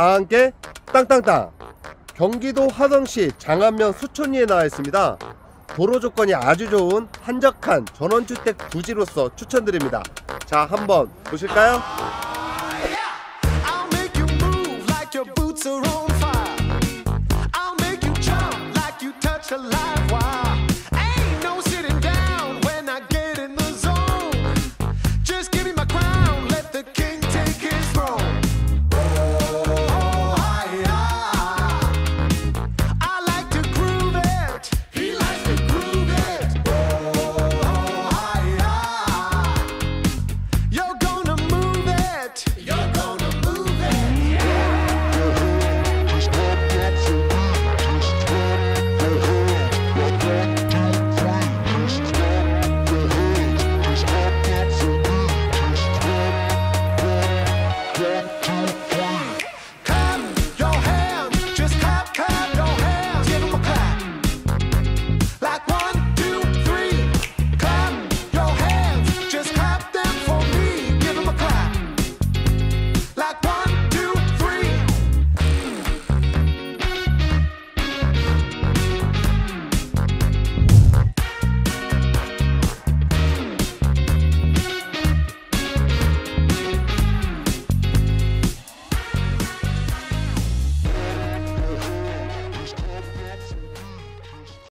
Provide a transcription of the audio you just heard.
다 함께 땅땅땅 경기도 화성시 장안면 수촌리에 나와 있습니다. 도로 조건이 아주 좋은 한적한 전원주택 부지로서 추천드립니다. 자 한번 보실까요? I'll Thank.